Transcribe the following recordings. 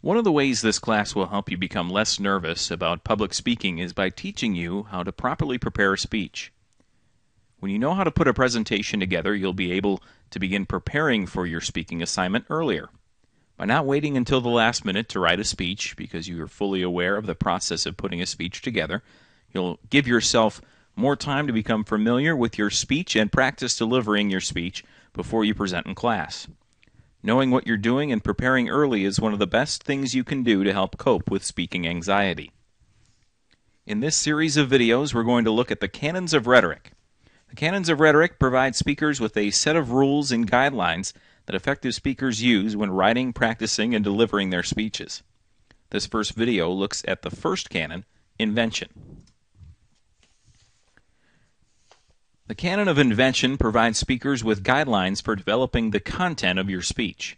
One of the ways this class will help you become less nervous about public speaking is by teaching you how to properly prepare a speech. When you know how to put a presentation together, you'll be able to begin preparing for your speaking assignment earlier. By not waiting until the last minute to write a speech, because you are fully aware of the process of putting a speech together, you'll give yourself more time to become familiar with your speech and practice delivering your speech before you present in class. Knowing what you're doing and preparing early is one of the best things you can do to help cope with speaking anxiety. In this series of videos, we're going to look at the canons of rhetoric. The canons of rhetoric provide speakers with a set of rules and guidelines that effective speakers use when writing, practicing, and delivering their speeches. This first video looks at the first canon, invention. The canon of invention provides speakers with guidelines for developing the content of your speech.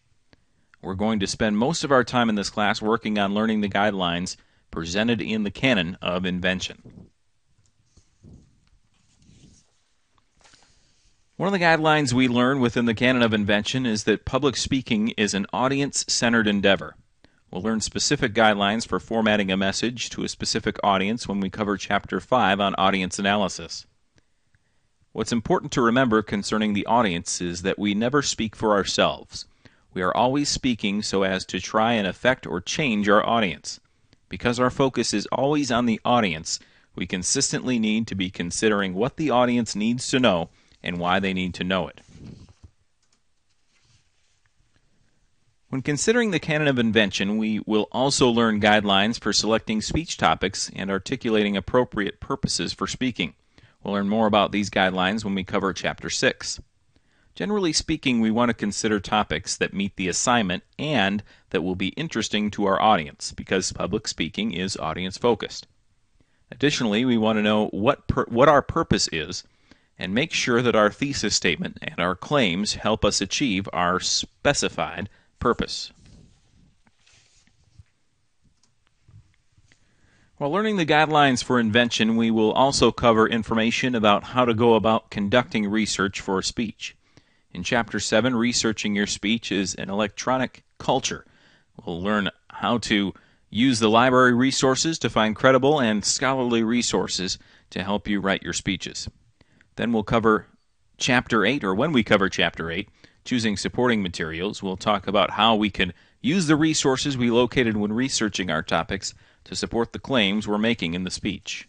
We're going to spend most of our time in this class working on learning the guidelines presented in the canon of invention. One of the guidelines we learn within the canon of invention is that public speaking is an audience centered endeavor. We'll learn specific guidelines for formatting a message to a specific audience when we cover Chapter 5 on audience analysis. What's important to remember concerning the audience is that we never speak for ourselves. We are always speaking so as to try and affect or change our audience. Because our focus is always on the audience, we consistently need to be considering what the audience needs to know and why they need to know it. When considering the canon of invention, we will also learn guidelines for selecting speech topics and articulating appropriate purposes for speaking. We'll learn more about these guidelines when we cover Chapter 6. Generally speaking, we want to consider topics that meet the assignment and that will be interesting to our audience because public speaking is audience focused. Additionally, we want to know what, per, what our purpose is and make sure that our thesis statement and our claims help us achieve our specified purpose. While learning the guidelines for invention, we will also cover information about how to go about conducting research for a speech. In Chapter 7, Researching Your Speech is an electronic culture. We'll learn how to use the library resources to find credible and scholarly resources to help you write your speeches. Then we'll cover Chapter 8, or when we cover Chapter 8, choosing supporting materials, we'll talk about how we can use the resources we located when researching our topics to support the claims we're making in the speech.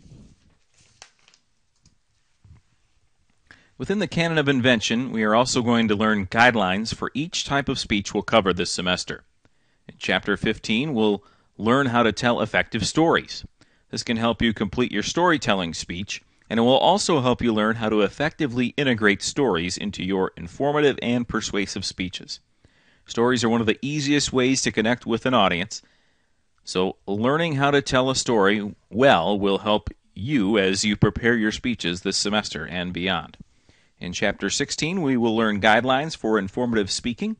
Within the canon of invention, we are also going to learn guidelines for each type of speech we'll cover this semester. In Chapter 15, we'll learn how to tell effective stories. This can help you complete your storytelling speech, and it will also help you learn how to effectively integrate stories into your informative and persuasive speeches. Stories are one of the easiest ways to connect with an audience, so, learning how to tell a story well will help you as you prepare your speeches this semester and beyond. In Chapter 16, we will learn guidelines for informative speaking.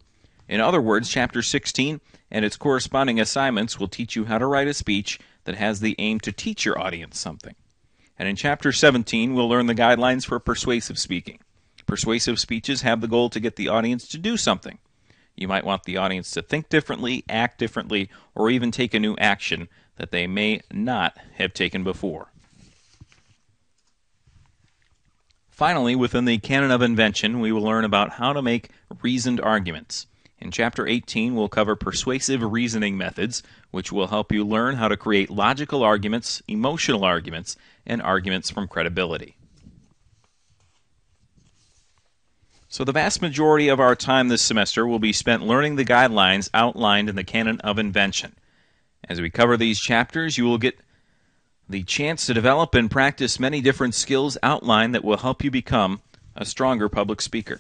In other words, Chapter 16 and its corresponding assignments will teach you how to write a speech that has the aim to teach your audience something. And in Chapter 17, we'll learn the guidelines for persuasive speaking. Persuasive speeches have the goal to get the audience to do something. You might want the audience to think differently, act differently, or even take a new action that they may not have taken before. Finally, within the canon of invention, we will learn about how to make reasoned arguments. In Chapter 18, we'll cover persuasive reasoning methods, which will help you learn how to create logical arguments, emotional arguments, and arguments from credibility. So, the vast majority of our time this semester will be spent learning the guidelines outlined in the canon of invention. As we cover these chapters, you will get the chance to develop and practice many different skills outlined that will help you become a stronger public speaker.